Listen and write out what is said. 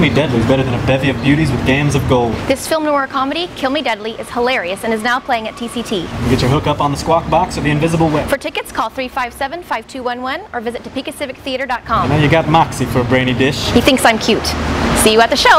Kill Me Deadly is better than a bevy of beauties with gams of gold. This film noir comedy, Kill Me Deadly, is hilarious and is now playing at TCT. You get your hook up on the squawk box or the invisible web. For tickets, call 357-5211 or visit topekacivictheater.com. Now you got Moxie for a brainy dish. He thinks I'm cute. See you at the show.